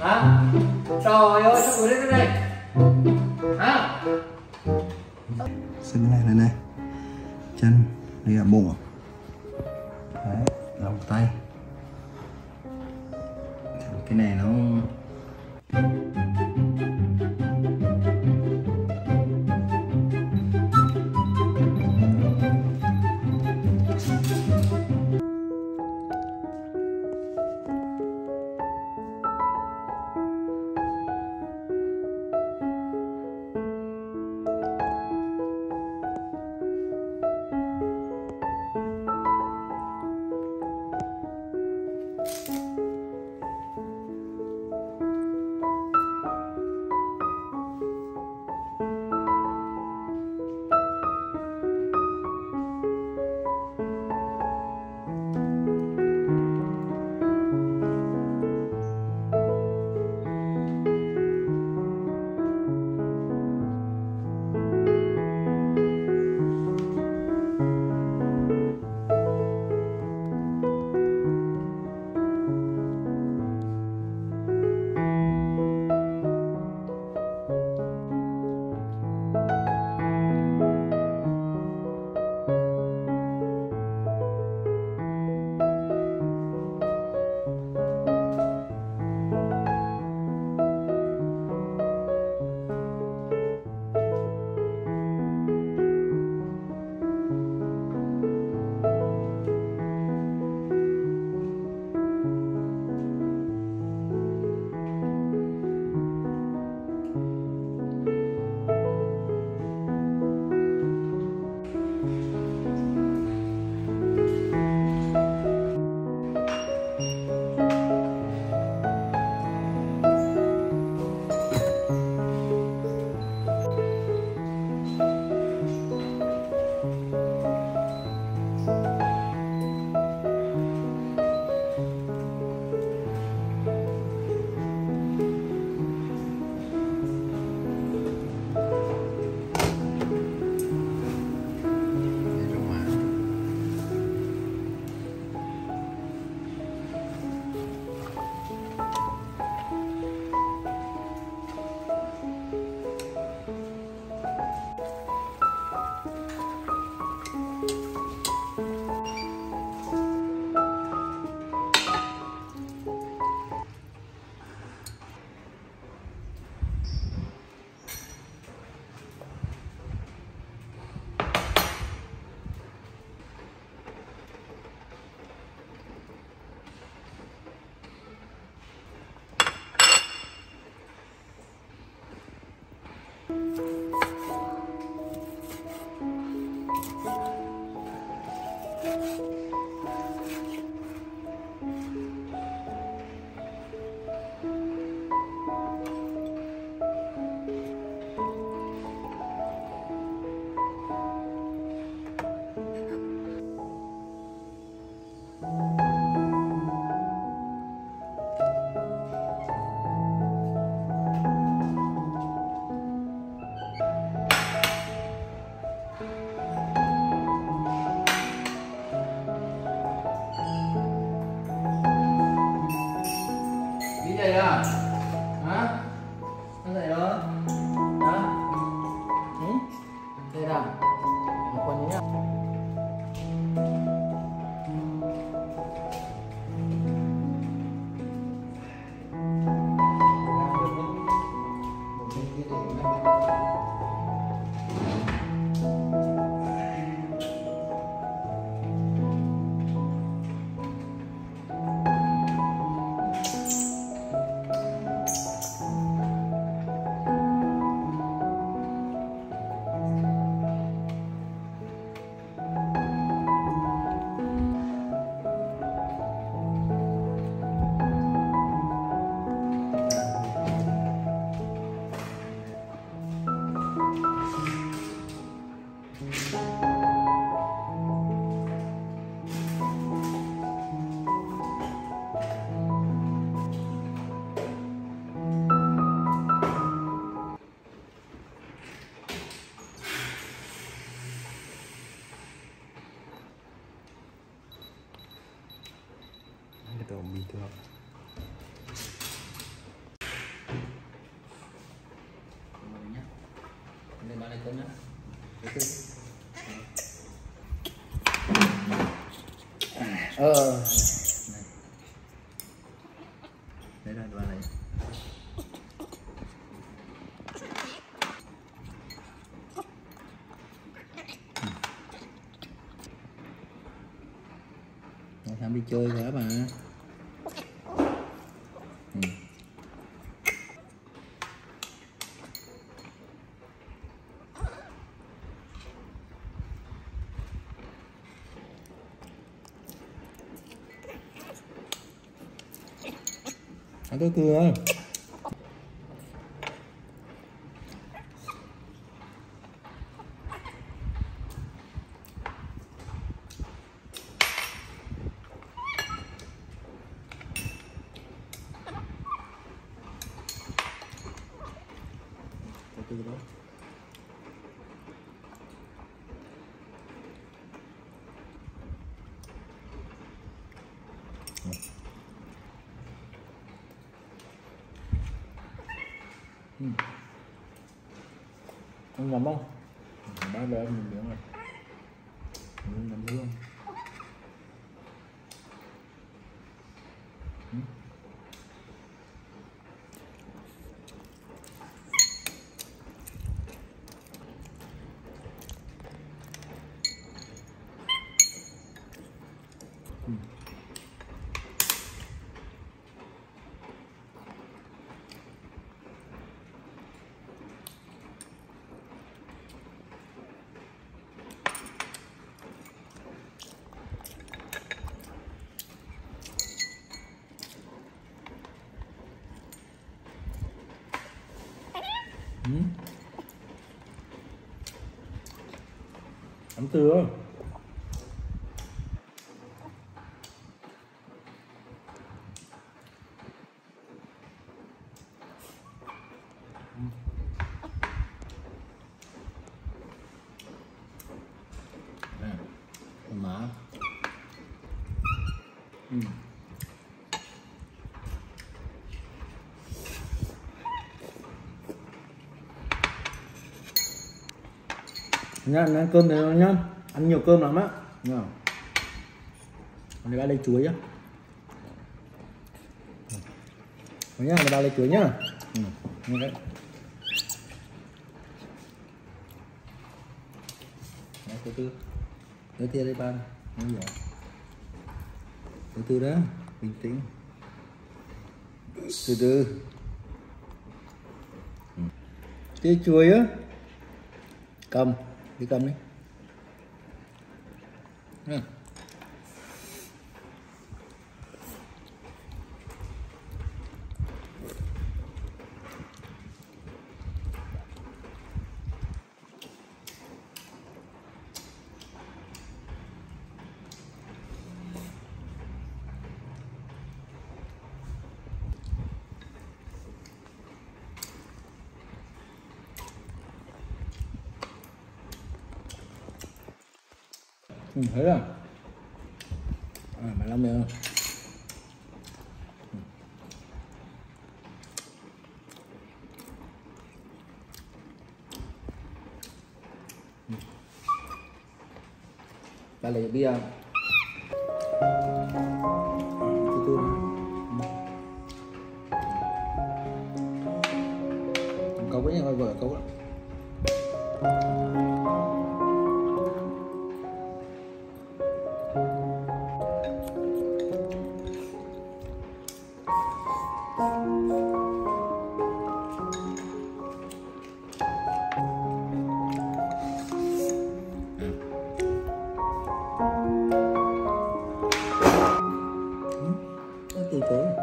hả? Trời ơi, sao ngồi đây này? Hả? Xem cái này này này. Chân, đây là bụng. Đấy, lòng tay. Cái này nó bình thường Mình nhá. Lên bán này cân nhá. Ờ. Này. Đấy rồi, bán này. Nó tham đi chơi quá mà. Ừ tôi cười từ thôi từ từ đó ăn ngon không? ba bé mình miếng này mình làm luôn Ừ. Ừ. Ấm tươi. Nhá ăn cơm này nhá. Ăn nhiều cơm lắm á. Nhá. Ba lấy chuối nhá Rồi nhá đây ba lấy chuối nhá. Ừ. như đấy. Đấy, từ từ từ từ đây ba. Nói nhỏ từ từ đó bình tĩnh. Từ từ cái chuối á. Cầm. di kami. Hmm. Ừ, mình thấy rồi à, à mày làm được đây ba lấy bia. như